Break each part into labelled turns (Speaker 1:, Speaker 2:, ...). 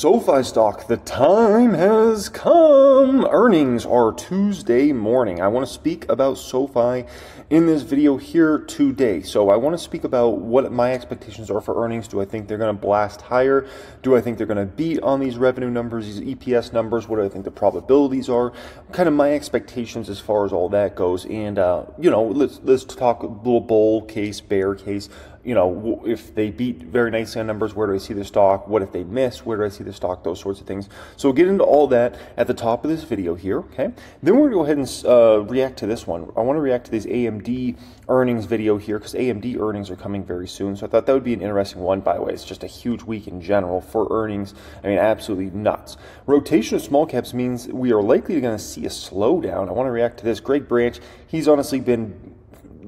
Speaker 1: SoFi stock, the time has come. Earnings are Tuesday morning. I want to speak about SoFi in this video here today. So I want to speak about what my expectations are for earnings. Do I think they're going to blast higher? Do I think they're going to beat on these revenue numbers, these EPS numbers? What do I think the probabilities are? Kind of my expectations as far as all that goes. And uh, you know, let's let's talk a little bull case, bear case you know, if they beat very nicely on numbers, where do I see the stock? What if they miss? Where do I see the stock? Those sorts of things. So we'll get into all that at the top of this video here, okay? Then we're going to go ahead and uh, react to this one. I want to react to this AMD earnings video here because AMD earnings are coming very soon. So I thought that would be an interesting one, by the way. It's just a huge week in general for earnings. I mean, absolutely nuts. Rotation of small caps means we are likely going to see a slowdown. I want to react to this. Greg Branch, he's honestly been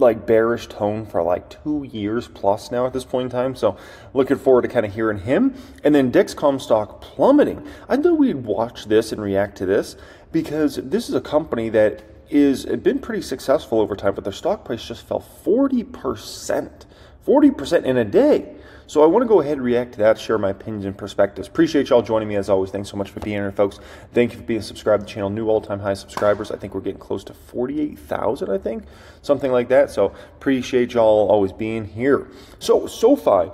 Speaker 1: like bearish tone for like two years plus now at this point in time. So looking forward to kind of hearing him. And then Dexcom stock plummeting. I thought we'd watch this and react to this because this is a company that is been pretty successful over time, but their stock price just fell 40%. 40% in a day. So I want to go ahead and react to that, share my opinions and perspectives. Appreciate y'all joining me as always. Thanks so much for being here, folks. Thank you for being subscribed to the channel. New all-time high subscribers. I think we're getting close to 48,000, I think. Something like that. So appreciate y'all always being here. So, SoFi.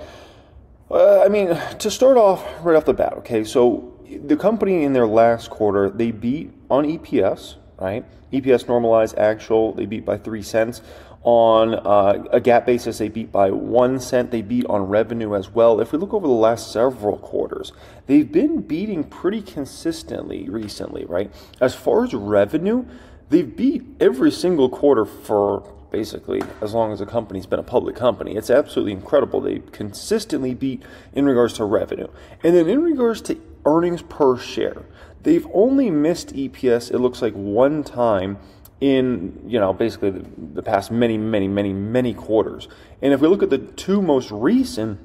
Speaker 1: Uh, I mean, to start off right off the bat, okay, so the company in their last quarter, they beat on EPS, right? EPS normalized actual, they beat by three cents. On uh, a GAAP basis, they beat by one cent. They beat on revenue as well. If we look over the last several quarters, they've been beating pretty consistently recently, right? As far as revenue, they've beat every single quarter for basically as long as the company's been a public company. It's absolutely incredible. They consistently beat in regards to revenue. And then in regards to earnings per share, they've only missed EPS, it looks like one time in you know basically the, the, past many many many many quarters. And if we look at the two most recent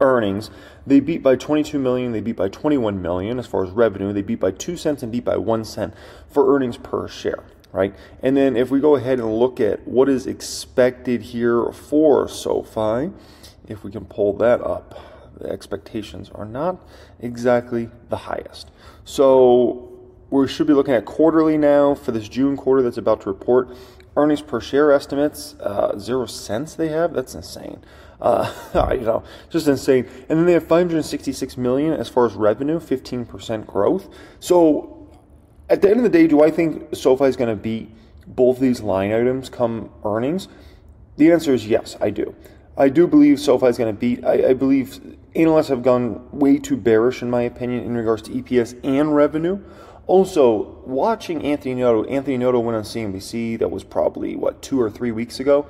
Speaker 1: earnings they beat by 22 million they beat by 21 million as far as revenue they beat by 2 cents and beat by 1 cent for earnings per share right? And then if we go ahead and look at what is expected here for SoFi if we can pull that up the expectations are not exactly the highest. So we should be looking at quarterly now for this June quarter that's about to report. Earnings per share estimates, uh, zero cents they have. That's insane. Uh, you know, just insane. And then they have 566 million as far as revenue, 15% growth. So at the end of the day, do I think SoFi is going to beat both these line items come earnings? The answer is yes, I do. I do believe SoFi is going to beat. I, I, believe analysts have gone way too bearish, in my opinion, in regards to EPS and revenue. Also, watching Anthony Noto, Anthony Noto went on CNBC, that was probably, what, two or three weeks ago.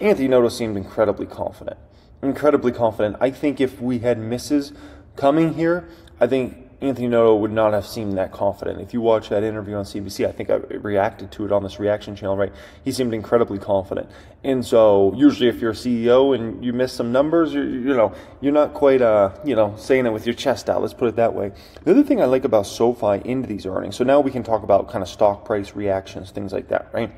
Speaker 1: Anthony Noto seemed incredibly confident. Incredibly confident. I think if we had misses coming here, I think Anthony Noto would not have seemed that confident. If you watch that interview on CBC, I think I reacted to it on this reaction channel, right? He seemed incredibly confident. And so, usually, if you're a CEO and you miss some numbers, you, know, you're not quite, uh, you know, saying it with your chest out. Let's put it that way. The other thing I like about SoFi into these earnings, so now we can talk about kind of stock price reactions, things like that, right?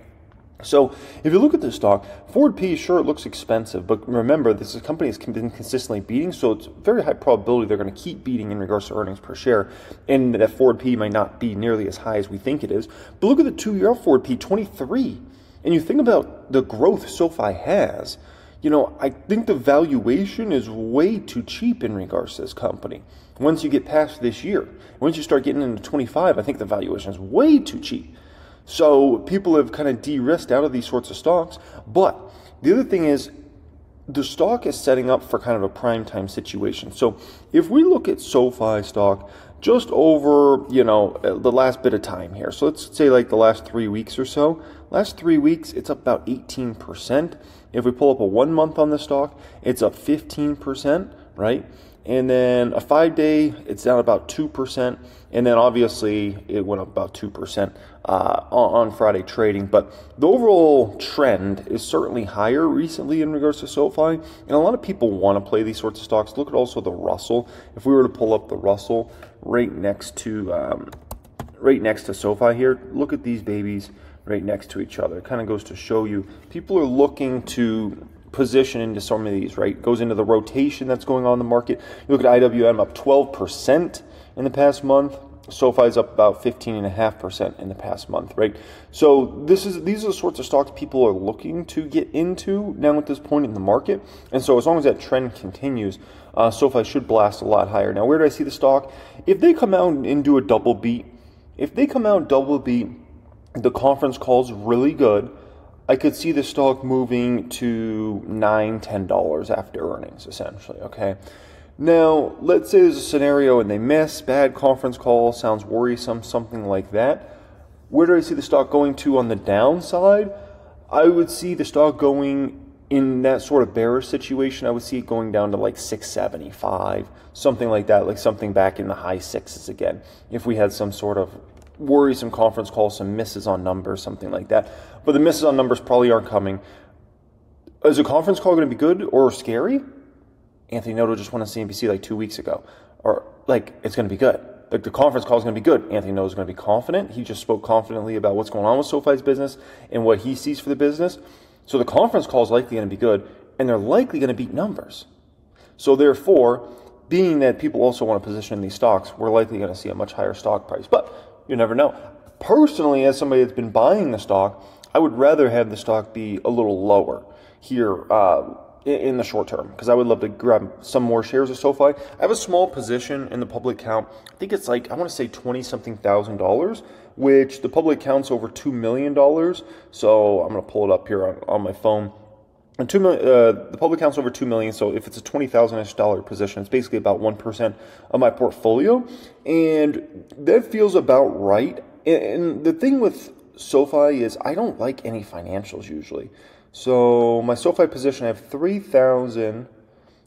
Speaker 1: So if you look at this stock, forward P, sure, it looks expensive, but remember, this company has been consistently beating, so it's very high probability they're going to keep beating in regards to earnings per share, and that forward P might not be nearly as high as we think it is. But look at the two-year forward P, 23, and you think about the growth SoFi has, you know, I think the valuation is way too cheap in regards to this company. Once you get past this year, once you start getting into 25, I think the valuation is way too cheap. So people have kind of de-risked out of these sorts of stocks. But the other thing is the stock is setting up for kind of a prime time situation. So if we look at SoFi stock just over, you know, uh, the last bit of time here. So let's say like the last three weeks or so. Last three weeks, it's up about 18%. If we pull up a one month on the stock, it's up 15%, right? And then a five day, it's down about 2%. And then obviously it went up about 2% uh, on, Friday trading. But the overall trend is certainly higher recently in regards to SoFi. And a lot of people want to play these sorts of stocks. Look at also the Russell. If we were to pull up the Russell right next to um, right next to SoFi here, look at these babies right next to each other. It kind of goes to show you people are looking to position into some of these, right? Goes into the rotation that's going on in the market. You look at IWM up 12% in the past month. SoFi is up about 15.5% in the past month, right? So this is these are the sorts of stocks people are looking to get into now at this point in the market. And so as long as that trend continues, uh, SoFi should blast a lot higher. Now, where do I see the stock? If they come out and do a double beat, if they come out double beat, the conference call's really good. I could see the stock moving to nine, ten dollars after earnings, essentially. Okay. Now, let's say there's a scenario and they miss, bad conference call, sounds worrisome, something like that. Where do I see the stock going to on the downside? I would see the stock going in that sort of bearish situation. I would see it going down to like 675, something like that, like something back in the high sixes again. If we had some sort of worrisome conference call, some misses on numbers, something like that. But the misses on numbers probably aren't coming. Is a conference call going to be good or scary? Anthony Noto just won on CNBC like two weeks ago. Or like it's going to be good. Like the conference call is going to be good. Anthony Noto is going to be confident. He just spoke confidently about what's going on with SoFi's business and what he sees for the business. So the conference call is likely going to be good, and they're likely going to beat numbers. So therefore, being that people also want to position in these stocks, we're likely going to see a much higher stock price. But you never know. Personally, as somebody that's been buying the stock, I would rather have the stock be a little lower here. Uh, in the short term because I would love to grab some more shares of SoFi. I have a small position in the public count. I think it's like I want to say twenty something thousand dollars, which the public count's over two million dollars. So I'm gonna pull it up here on, on my phone. And two million, uh, the public count's over two million. So if it's a twenty thousand dollar position, it's basically about one percent of my portfolio, and that feels about right. And the thing with SoFi is I don't like any financials usually. So my SoFi position, I have 3,000.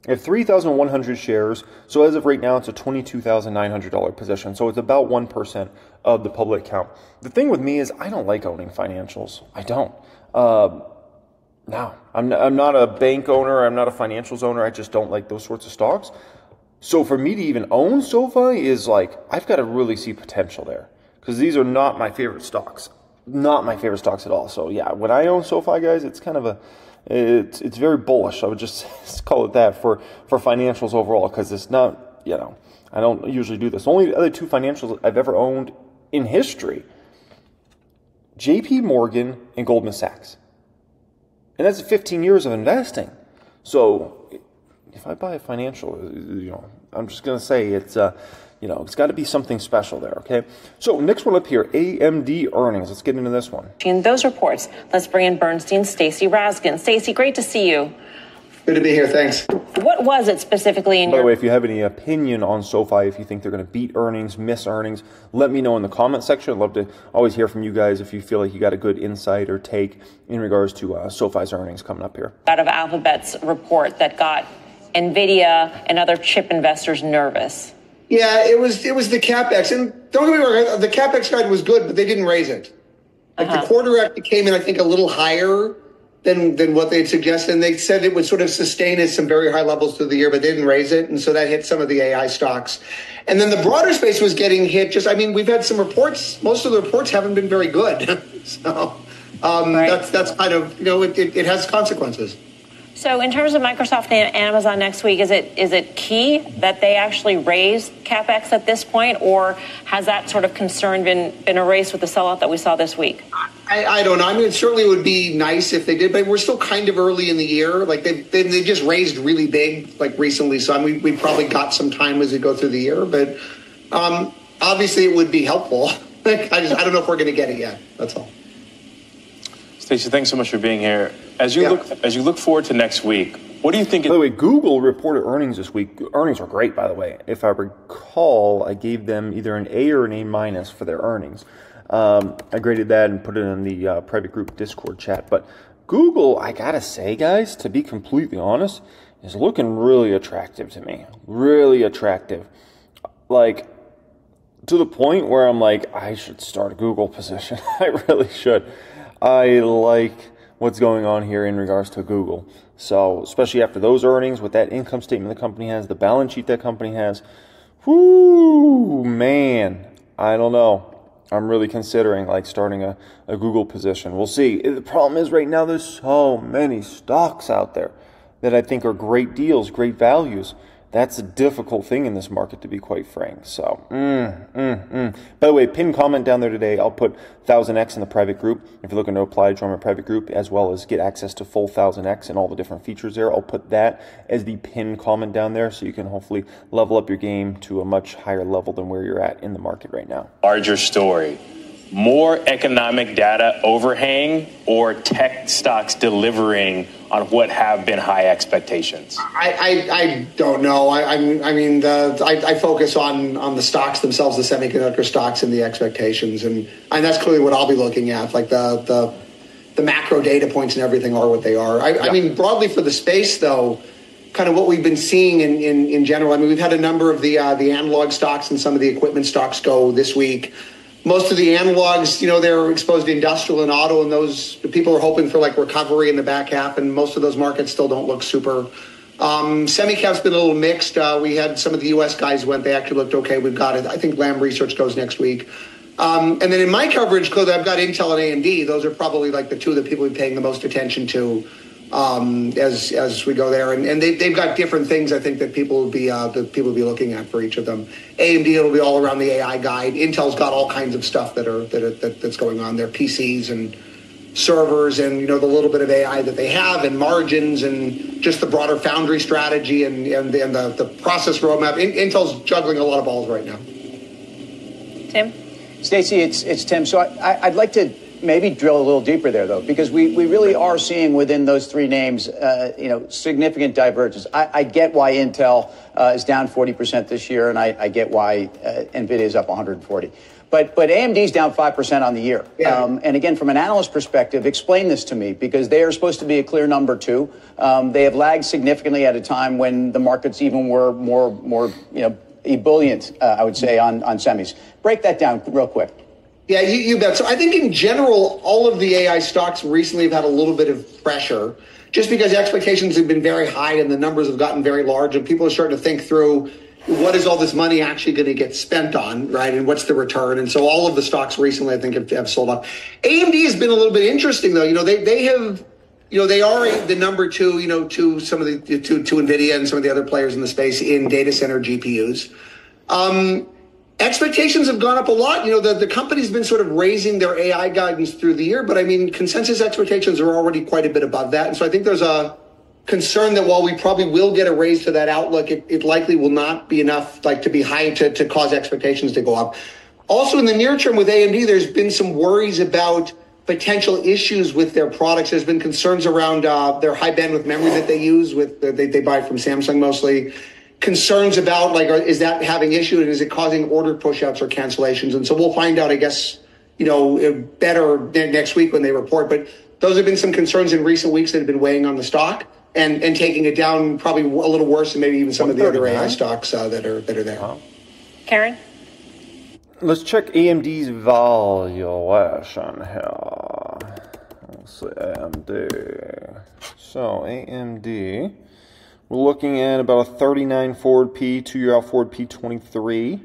Speaker 1: I have 3,100 shares. So as of right now, it's a $22,900 position. So it's about 1% of the public count. The thing with me is I don't like owning financials. I don't. Uh, no, I'm, I'm not a bank owner. I'm not a financials owner. I just don't like those sorts of stocks. So for me to even own SoFi is like, I've got to really see potential there because these are not my favorite stocks not my favorite stocks at all. So yeah, when I own SoFi, guys, it's kind of a it's it's very bullish. I would just call it that for for financials overall because it's not you know I don't usually do this. Only the other two financials I've ever owned in history: J.P. Morgan and Goldman Sachs, and that's 15 years of investing. So if I buy a financial, you know, I'm just gonna say it's. Uh, you know, it's got to be something special there, okay? So, next one up here AMD earnings. Let's get into this one.
Speaker 2: In those reports, let's bring in Bernstein's Stacy Rasgon. Stacy, great to see you.
Speaker 3: Good to be here. Thanks.
Speaker 2: What was it specifically in
Speaker 1: By
Speaker 2: your...
Speaker 1: the way, if you have any opinion on SoFi, if you think they're going to beat earnings, miss earnings, let me know in the comment section. I'd love to always hear from you guys if you feel like you got a good insight or take in regards to uh, SoFi's earnings coming up here.
Speaker 2: Out of Alphabet's report that got NVIDIA and other chip investors nervous.
Speaker 3: Yeah, it was it was the capex, and don't get me wrong, the capex guide was good, but they didn't raise it. Like uh-huh. the quarter actually came in, I think, a little higher than than what they had suggested. And they said it would sort of sustain at some very high levels through the year, but they didn't raise it, and so that hit some of the AI stocks. And then the broader space was getting hit. Just, I mean, we've had some reports. Most of the reports haven't been very good, so um, right. that's that's kind of you know it, it, it has consequences.
Speaker 2: So, in terms of Microsoft and Amazon next week, is it is it key that they actually raise capex at this point, or has that sort of concern been been erased with the sellout that we saw this week?
Speaker 3: I, I don't know. I mean, it certainly would be nice if they did, but we're still kind of early in the year. Like they they, they just raised really big like recently, so I mean, we, we probably got some time as we go through the year, but um, obviously it would be helpful. I just I don't know if we're going to get it yet. That's all.
Speaker 4: Stacy, thanks so much for being here. As you yeah. look as you look forward to next week, what do you think?
Speaker 1: By the way, Google reported earnings this week. Earnings are great, by the way. If I recall, I gave them either an A or an A minus for their earnings. Um, I graded that and put it in the uh, private group Discord chat. But Google, I gotta say, guys, to be completely honest, is looking really attractive to me. Really attractive. Like to the point where I'm like, I should start a Google position. I really should. I like what's going on here in regards to Google. So, especially after those earnings, with that income statement the company has, the balance sheet that company has, whoo, man, I don't know. I'm really considering like starting a, a Google position. We'll see. Uh, the problem is right now there's so many stocks out there that I think are great deals, great values that's a difficult thing in this market, to be quite frank. So, mm, mm, mm. by the way, pin comment down there today. I'll put 1000x in the private group. If you're looking to apply join my private group, as well as get access to full 1000x and all the different features there, I'll put that as the pin comment down there so you can hopefully level up your game to a much higher level than where you're at in the market right now.
Speaker 4: Larger story more economic data overhang or tech stocks delivering on what have been high expectations?
Speaker 3: I, I, I don't know. I, I mean, the, I, I, focus on, on the stocks themselves, the semiconductor stocks, and the expectations, and, and that's clearly what I'll be looking at. Like the the, the macro data points and everything are what they are. I, yeah. I mean, broadly for the space, though kind of what we've been seeing in, in, in general. I mean, we've had a number of the uh, the analog stocks and some of the equipment stocks go this week most of the analogs, you know, they're exposed to industrial and auto, and those people are hoping for like recovery in the back half, and most of those markets still don't look super. Um, Semicap's been a little mixed. Uh, we had some of the U.S. guys went; they actually looked okay. We've got it. I think Lam Research goes next week. Um, and then in my coverage, clearly, I've got Intel and AMD. Those are probably like the two that people are paying the most attention to um, as as we go there. And, and they, they've got different things I think that people will be uh, that people will be looking at for each of them. AMD it'll be all around the AI guide. Intel's got all kinds of stuff that are that, are, that that's going on there, PCs and servers and you know the little bit of AI that they have and margins and just the broader foundry strategy and and, and the, the process roadmap. Intel's juggling a lot of balls right now.
Speaker 2: Tim,
Speaker 5: Stacy, it's it's Tim. So I, I'd like to maybe drill a little deeper there, though, because we, we really are seeing within those three names, uh, you know, significant divergence. I, I get why Intel uh, is down 40% this year, and I, I get why uh, NVIDIA is up 140. But, but AMD is down 5% on the year. Yeah. Um, and again, from an analyst perspective, explain this to me because they are supposed to be a clear number two. Um, they have lagged significantly at a time when the markets even were more, more you know, ebullient, uh, I would say, on, on semis. Break that down real quick.
Speaker 3: Yeah, you, you bet. So I think in general, all of the AI stocks recently have had a little bit of pressure just because expectations have been very high and the numbers have gotten very large and people are starting to think through what is all this money actually going to get spent on, right? And what's the return? And so all of the stocks recently, I think, have, have sold off. AMD has been a little bit interesting, though. You know, they, they have, you know, they are the number two, you know, to some of the, to, to NVIDIA and some of the other players in the space in data center GPUs. Um, expectations have gone up a lot. You know, the, the company's been sort of raising their AI guidance through the year, but I mean, consensus expectations are already quite a bit above that. And so I think there's a concern that while we probably will get a raise to that outlook, it, it likely will not be enough like to be high to, to cause expectations to go up. Also in the near term with AMD, there's been some worries about potential issues with their products. There's been concerns around uh, their high bandwidth memory that they use with they, they buy from Samsung mostly concerns about like is that having issue and is it causing order pushouts or cancellations and so we'll find out i guess you know better next week when they report but those have been some concerns in recent weeks that have been weighing on the stock and and taking it down probably a little worse than maybe even some of the other AI stocks uh, that are that are there. Wow.
Speaker 2: Karen,
Speaker 1: let's check AMD's valuation here. Let's see AMD. So AMD we're looking at about a 39 forward P, two year out forward P23.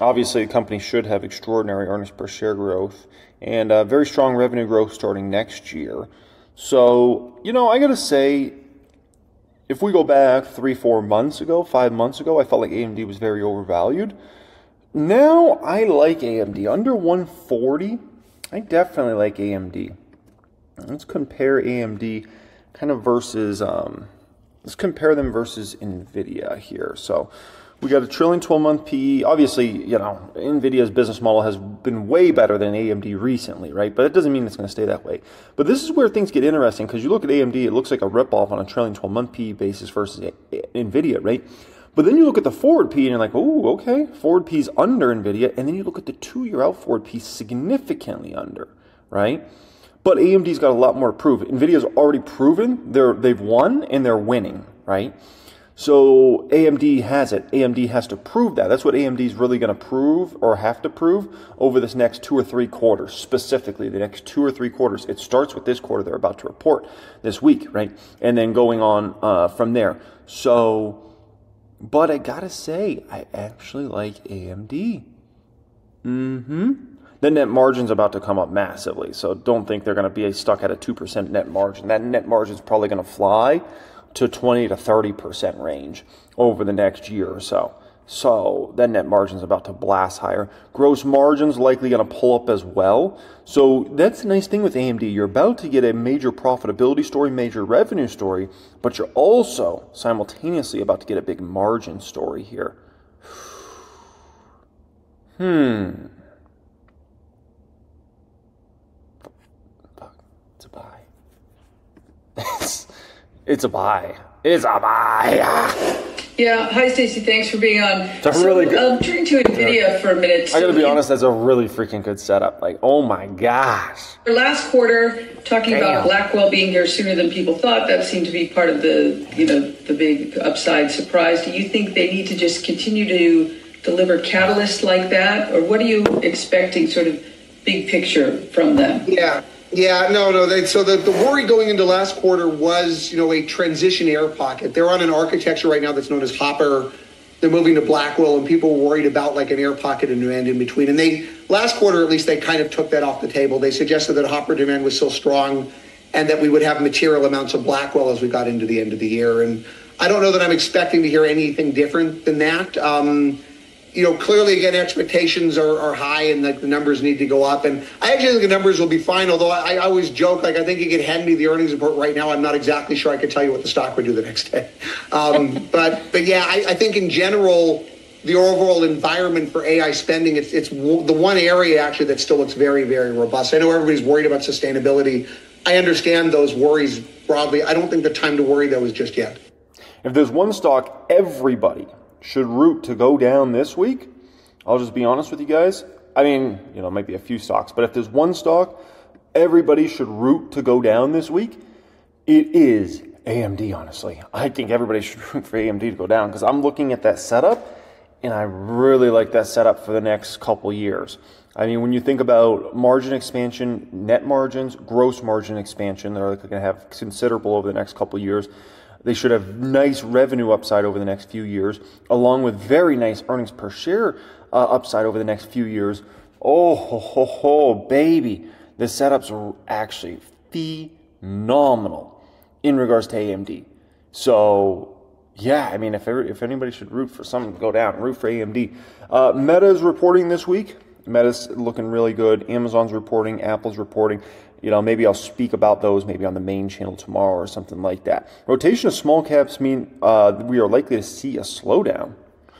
Speaker 1: Obviously, the company should have extraordinary earnings per share growth and uh, very strong revenue growth starting next year. So, you know, I got to say, if we go back three, four months ago, five months ago, I felt like AMD was very overvalued. Now I like AMD. Under 140, I definitely like AMD. Let's compare AMD kind of versus um, Let's compare them versus NVIDIA here. So we got a trailing 12 month PE. Obviously, you know, NVIDIA's business model has been way better than AMD recently, right? But it doesn't mean it's going to stay that way. But this is where things get interesting because you look at AMD, it looks like a ripoff on a trailing 12 month PE basis versus NVIDIA, right? But then you look at the forward P and you're like, oh, okay, forward P is under NVIDIA. And then you look at the two year out forward P significantly under, right? But AMD's got a lot more to prove. NVIDIA's already proven they're, they've won and they're winning, right? So AMD has it. AMD has to prove that. That's what AMD's really going to prove or have to prove over this next two or three quarters, specifically the next two or three quarters. It starts with this quarter they're about to report this week, right? And then going on uh, from there. So, but I gotta say, I actually like AMD. Mm-hmm the net margin's about to come up massively. So don't think they're going to be stuck at a 2% net margin. That net margin is probably going to fly to 20 to 30% range over the next year or so. So that net margin is about to blast higher. Gross margins likely going to pull up as well. So that's the nice thing with AMD. You're about to get a major profitability story, major revenue story, but you're also simultaneously about to get a big margin story here. Hmm. Fuck. It's a buy. It's, it's a buy. It's a buy. Ah.
Speaker 6: Yeah. Hi, Stacy. Thanks for being on.
Speaker 1: It's a really good-
Speaker 6: Um, turning to NVIDIA for a minute.
Speaker 1: I gotta be honest, that's a really freaking good setup. Like, oh my gosh.
Speaker 6: in Last quarter, talking
Speaker 1: Damn.
Speaker 6: about Blackwell being here sooner than people thought, that seemed to be part of the, you know, the big upside surprise. Do you think they need to just continue to deliver catalysts like that, or what are you expecting, sort of big picture from them?
Speaker 3: Yeah. Yeah, no, no. They, so the, the worry going into last quarter was, you know, a transition air pocket. They're on an architecture right now that's known as Hopper. They're moving to Blackwell, and people were worried about like an air pocket and demand in between. And they last quarter, at least, they kind of took that off the table. They suggested that Hopper demand was still strong, and that we would have material amounts of Blackwell as we got into the end of the year. And I don't know that I'm expecting to hear anything different than that. Um, you know, clearly again, expectations are, are high and like the numbers need to go up. And I actually think the numbers will be fine. Although I, I always joke, like I think you could hand me the earnings report right now. I'm not exactly sure I could tell you what the stock would do the next day. Um, but but yeah, I, I think in general, the overall environment for AI spending, it's it's w- the one area actually that still looks very very robust. I know everybody's worried about sustainability. I understand those worries broadly. I don't think the time to worry though is just yet.
Speaker 1: If there's one stock everybody should root to go down this week, I'll just be honest with you guys. I mean, you know, it might be a few stocks, but if there's one stock everybody should root to go down this week, it is AMD, honestly. I think everybody should root for AMD to go down because I'm looking at that setup and I really like that setup for the next couple years. I mean, when you think about margin expansion, net margins, gross margin expansion, they're going to have considerable over the next couple years. They should have nice revenue upside over the next few years, along with very nice earnings per share uh, upside over the next few years. Oh, ho, ho, ho, baby. The setups are actually phenomenal in regards to AMD. So, yeah, I mean, if, if anybody should root for something to go down, root for AMD. Uh, is reporting this week. Meta's looking really good. Amazon's reporting. Apple's reporting. You know, maybe I'll speak about those maybe on the main channel tomorrow or something like that. Rotation of small caps mean uh, we are likely to see a slowdown.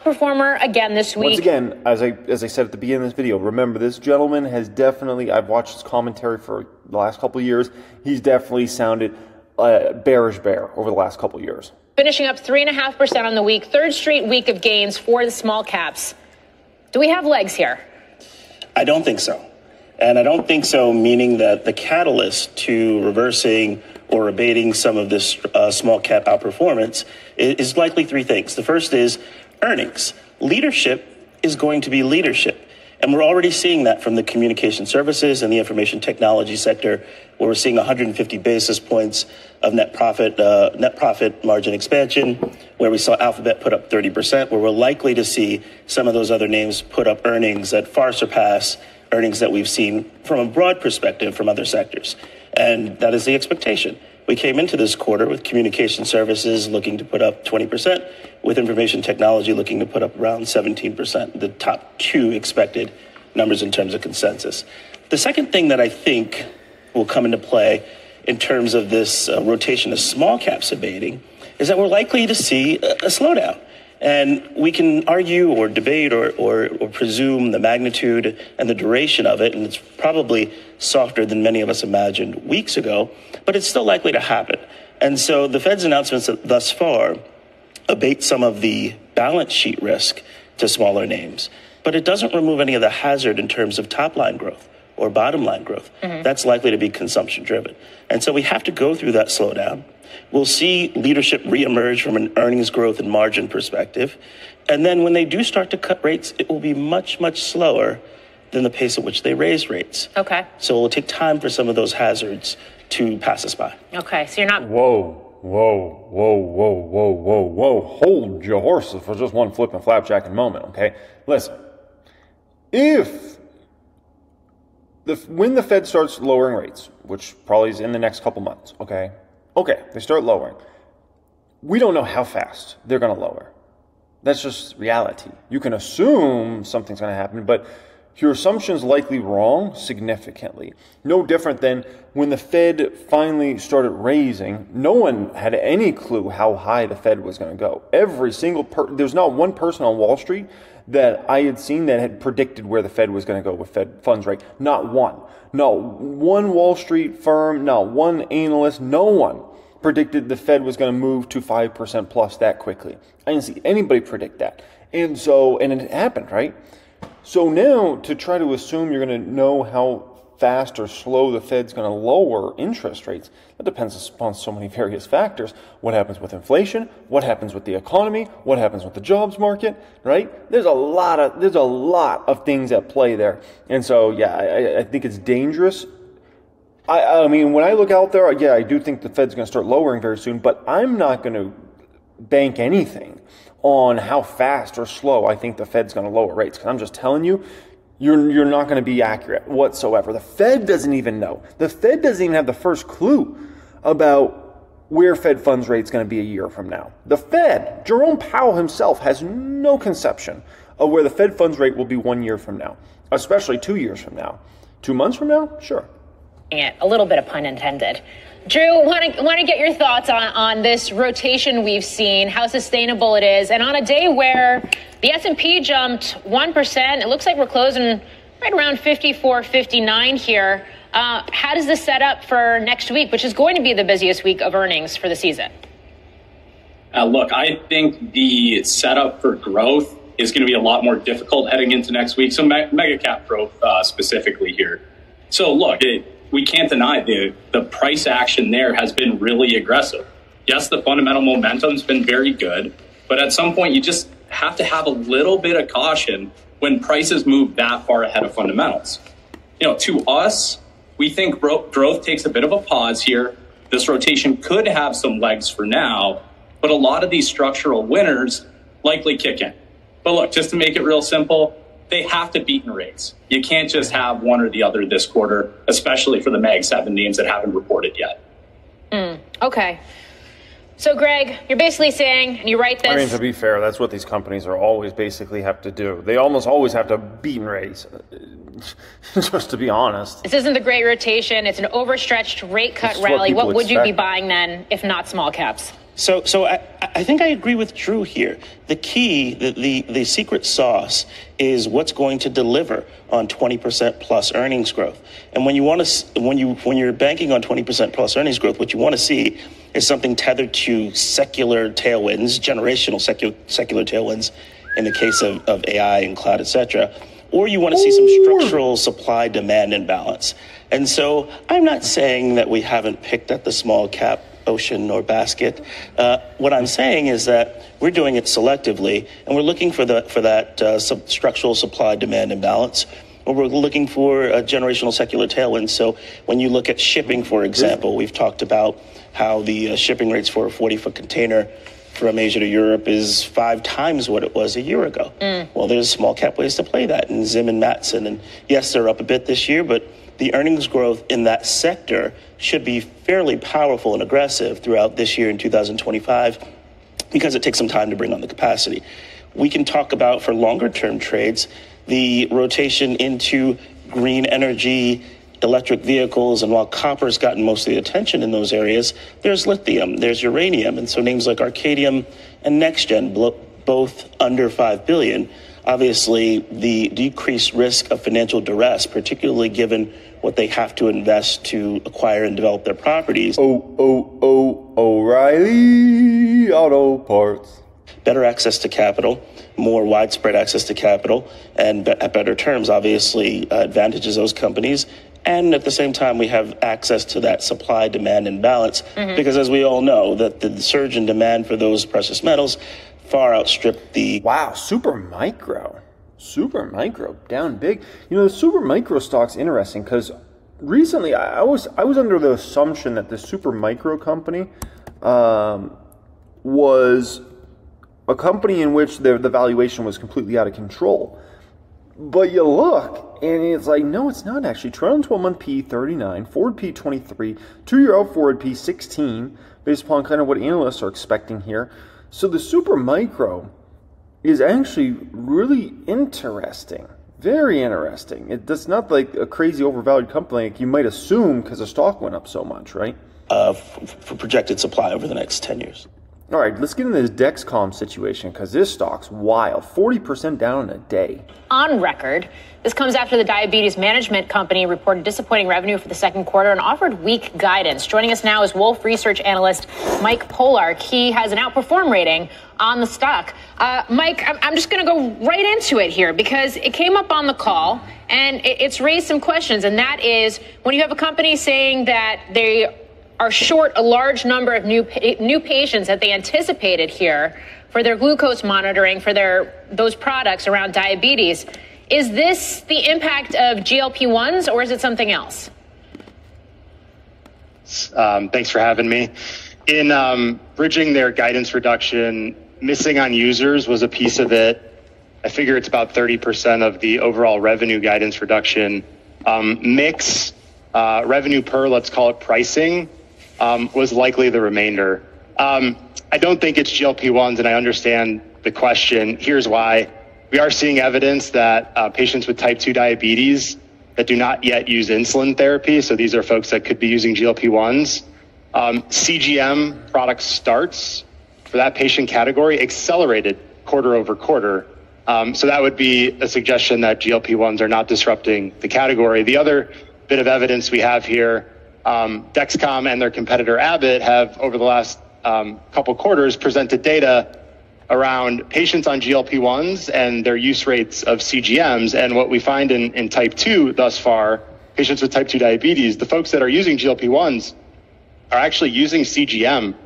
Speaker 2: Performer again this week.
Speaker 1: Once again, as I as I said at the beginning of this video, remember this gentleman has definitely. I've watched his commentary for the last couple of years. He's definitely sounded uh, bearish bear over the last couple of years.
Speaker 2: finishing up 3.5% on the week, third straight week of gains for the small caps. Do we have legs here?
Speaker 7: I don't think so. And I don't think so, meaning that the catalyst to reversing or abating some of this uh, small cap outperformance is, is likely three things. The first is earnings. Leadership is going to be leadership. And we're already seeing that from the communication services and the information technology sector, where we're seeing 150 basis points of net profit, uh, net profit margin expansion, where we saw Alphabet put up 30%, where we're likely to see some of those other names put up earnings that far surpass earnings that we've seen from a broad perspective from other sectors. And that is the expectation. We came into this quarter with communication services looking to put up 20%, with information technology looking to put up around 17%, the top two expected numbers in terms of consensus. The second thing that I think will come into play in terms of this uh, rotation of small caps abating is that we're likely to see a, a slowdown. And we can argue or debate or, or, or presume the magnitude and the duration of it, and it's probably softer than many of us imagined weeks ago, but it's still likely to happen. And so the Fed's announcements thus far abate some of the balance sheet risk to smaller names, but it doesn't remove any of the hazard in terms of top line growth or bottom line growth. Mm-hmm. That's likely to be consumption driven. And so we have to go through that slowdown. We'll see leadership reemerge from an earnings growth and margin perspective. And then when they do start to cut rates, it will be much, much slower than the pace at which they raise rates.
Speaker 2: Okay.
Speaker 7: So it will take time for some of those hazards to pass us by.
Speaker 2: Okay, so you're not.
Speaker 1: Whoa, whoa, whoa, whoa, whoa, whoa, whoa. Hold your horses for just one flip and flapjacking moment, okay? Listen, if the when the Fed starts lowering rates, which probably is in the next couple months, okay? Okay, they start lowering. we don't know how fast they're going to lower. That's just reality. You can assume something's going to happen, but your assumption's likely wrong significantly. No different than when the Fed finally started raising, no one had any clue how high the Fed was going to go. Every single per- there's not one person on Wall Street that I had seen that had predicted where the Fed was going to go with Fed funds rate. Not one. No one Wall Street firm, not one analyst, no one predicted the Fed was going to move to 5% plus that quickly. I didn't see anybody predict that. And so, and it happened, right? So now to try to assume you're going to know how fast or slow the Fed's going to lower interest rates, that depends upon so many various factors. What happens with inflation? What happens with the economy? What happens with the jobs market? Right? There's a lot of there's a lot of things at play there, and so yeah, I, I think it's dangerous. I, I mean, when I look out there, yeah, I do think the Fed's going to start lowering very soon, but I'm not going to bank anything on how fast or slow I think the Fed's going to lower rates. Because I'm just telling you, you're, you're not going to be accurate whatsoever. The Fed doesn't even know. The Fed doesn't even have the first clue about where Fed funds rate is going to be a year from now. The Fed, Jerome Powell himself, has no conception of where the Fed funds rate will be one year from now, especially two years from now. Two months from now? Sure.
Speaker 8: A little bit of pun intended. Drew, want to want to get your thoughts on on this rotation we've seen, how sustainable it is, and on a day where the S and P jumped one percent, it looks like we're closing right around 54, 59 here. Uh, how does this set up for next week, which is going to be the busiest week of earnings for the season?
Speaker 9: Uh, look, I think the setup for growth is going to be a lot more difficult heading into next week. So, me- mega cap growth uh, specifically here. So, look, it, we can't deny the the price action there has been really aggressive. Yes, the fundamental momentum's been very good, but at some point you just have to have a little bit of caution when prices move that far ahead of fundamentals. You know, to us, we think growth takes a bit of a pause here. This rotation could have some legs for now, but a lot of these structural winners likely kick in. But look, just to make it real simple, they have to beat and raise. You can't just have one or the other this quarter, especially for the Mag 7 names that haven't reported yet.
Speaker 8: Mm, okay. So, Greg, you're basically saying, and you write this. I
Speaker 1: mean, to be fair, that's what these companies are always basically have to do. They almost always have to beat and raise, just to be honest.
Speaker 8: This isn't the great rotation. It's an overstretched rate cut rally. What, what would expect. you be buying then, if not small caps?
Speaker 7: So, so I, I think I agree with Drew here. The key, the, the, the secret sauce is what's going to deliver on 20% plus earnings growth. And when you want to, when you, when you're banking on 20% plus earnings growth, what you want to see is something tethered to secular tailwinds, generational secular, secular tailwinds in the case of, of AI and cloud, et cetera. Or you want to see some structural supply demand imbalance. And so I'm not saying that we haven't picked at the small cap ocean or basket. Uh, what I'm saying is that we're doing it selectively, and we're looking for the for that uh, sub- structural supply demand imbalance. Or we're looking for a generational secular tailwind. So when you look at shipping, for example, we've talked about how the uh, shipping rates for a 40 foot container from Asia to Europe is five times what it was a year ago. Mm. Well, there's small cap ways to play that, and Zim and Matson, and yes, they're up a bit this year, but the earnings growth in that sector should be fairly powerful and aggressive throughout this year in 2025 because it takes some time to bring on the capacity. We can talk about for longer term trades the rotation into green energy, electric vehicles, and while copper's gotten most of the attention in those areas, there's lithium, there's uranium, and so names like Arcadium and NexGen, both under 5 billion. Obviously, the decreased risk of financial duress, particularly given what they have to invest to acquire and develop their properties.
Speaker 1: Oh, oh, oh, O'Reilly Auto Parts.
Speaker 7: Better access to capital, more widespread access to capital, and at better terms, obviously, uh, advantages those companies. And at the same time, we have access to that supply demand imbalance mm-hmm. because, as we all know, that the surge in demand for those precious metals far outstripped the.
Speaker 1: Wow, super micro super micro down big. You know, the super micro stock's interesting because recently I was I was under the assumption that the super micro company um, was a company in which the, the valuation was completely out of control. But you look, and it's like, no, it's not actually. Trailing 12 month P 39, forward P 23, two year old forward P 16, based upon kind of what analysts are expecting here. So the super micro is actually really interesting. Very interesting. It, it's not like a crazy overvalued company like you might assume because the stock went up so much, right?
Speaker 7: Uh, for projected supply over the next 10 years.
Speaker 1: All right, let's get into this Dexcom situation because this stock's wild. 40% down in a day.
Speaker 8: On record, this comes after the diabetes management company reported disappointing revenue for the second quarter and offered weak guidance. Joining us now is Wolfe Research analyst Mike Polark. He has an outperform rating on the stock. Uh, Mike, I'm just going to go right into it here because it came up on the call and it's raised some questions. And that is when you have a company saying that they are short a large number of new new patients that they anticipated here for their glucose monitoring for their those products around diabetes. Is this the impact of GLP-1s or is it something else?
Speaker 10: Um, thanks for having me. In um, bridging their guidance reduction, missing on users was a piece of it. I figure it's about 30% of the overall revenue guidance reduction. Um, mix, uh, revenue per, let's call it pricing, um, was likely the remainder. Um, I don't think it's GLP-1s, and I understand the question. Here's why. We are seeing evidence that uh, patients with type 2 diabetes that do not yet use insulin therapy, so these are folks that could be using GLP-1s, um, CGM product starts for that patient category accelerated quarter over quarter. Um, so that would be a suggestion that GLP-1s are not disrupting the category. The other bit of evidence we have here um, Dexcom and their competitor Abbott have, over the last um, couple quarters, presented data around patients on GLP-1s and their use rates of CGMs. And what we find in, in type 2 thus far, patients with type 2 diabetes, the folks that are using GLP-1s are actually using CGM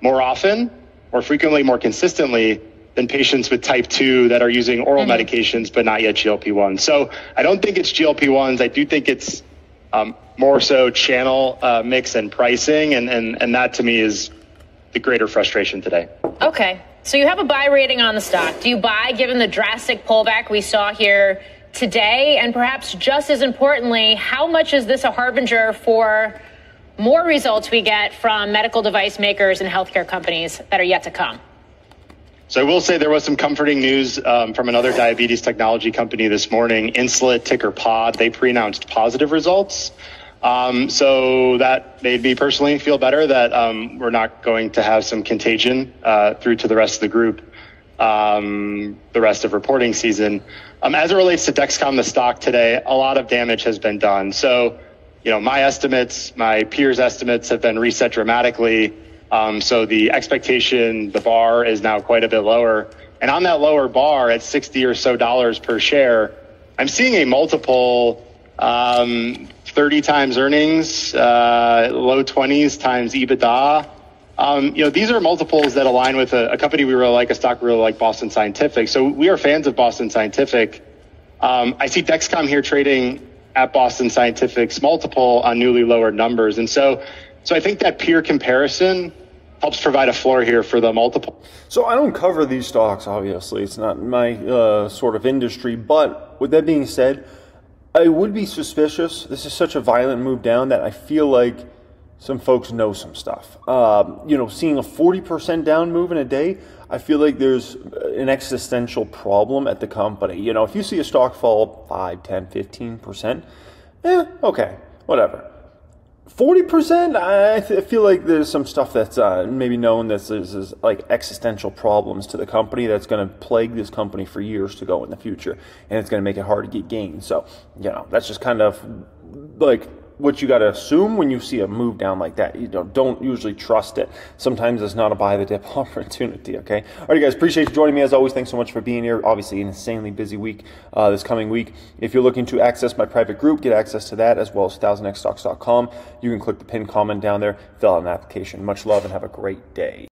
Speaker 10: more often, more frequently, more consistently than patients with type 2 that are using oral mm-hmm. medications but not yet GLP-1. So I don't think it's GLP-1s. I do think it's um, more so channel uh, mix and pricing, and, and, and that to me is the greater frustration today.
Speaker 8: Okay. So you have a buy rating on the stock. Do you buy given the drastic pullback we saw here today? And perhaps just as importantly, how much is this a harbinger for more results we get from medical device makers and healthcare companies that are yet to come?
Speaker 10: So I will say there was some comforting news um, from another diabetes technology company this morning, Insulet ticker Pod. They pre-announced positive results. Um, so that made me personally feel better that um, we're not going to have some contagion uh, through to the rest of the group, um, the rest of reporting season. Um, as it relates to Dexcom, the stock today, a lot of damage has been done. So, you know, my estimates, my peers' estimates have been reset dramatically. Um, so the expectation, the bar is now quite a bit lower. And on that lower bar at 60 or so dollars per share, I'm seeing a multiple um, 30 times earnings, uh, low 20s times EBITDA. Um, you know, these are multiples that align with a, a, company we really like, a stock we really like, Boston Scientific. So we are fans of Boston Scientific. Um, I see Dexcom here trading at Boston Scientific's multiple on newly lowered numbers. And so so I think that peer comparison helps provide a floor here for the multiple.
Speaker 1: So I don't cover these stocks, obviously. It's not my uh, sort of industry. But with that being said, I would be suspicious. This is such a violent move down that I feel like some folks know some stuff. Um, you know, seeing a 40% down move in a day, I feel like there's an existential problem at the company. You know, if you see a stock fall 5, 10, 15%, eh, okay, whatever. Forty percent. I feel like there's some stuff that's uh, maybe known that like existential problems to the company that's going to plague this company for years to go in the future, and it's going to make it hard to get gains. So, you know, that's just kind of like what you got to assume when you see a move down like that. You don't, don't usually trust it. Sometimes it's not a buy the dip opportunity, okay? All right, guys, appreciate you joining me as always. Thanks so much for being here. Obviously, an insanely busy week uh, this coming week. If you're looking to access my private group, get access to that as well as 1000xstocks.com. You can click the pinned comment down there, fill out an application. Much love and have a great day.